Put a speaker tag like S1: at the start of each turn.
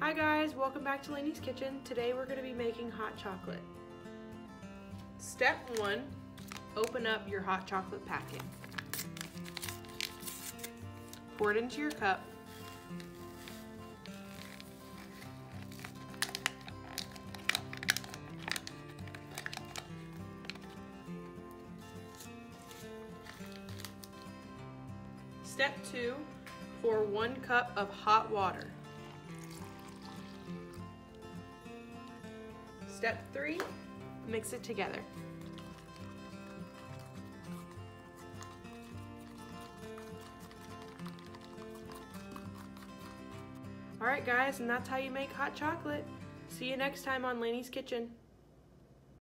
S1: Hi guys, welcome back to Laney's Kitchen. Today we're going to be making hot chocolate. Step one, open up your hot chocolate packet. Pour it into your cup. Step two, pour one cup of hot water. Step three, mix it together. Alright guys, and that's how you make hot chocolate. See you next time on Laney's Kitchen.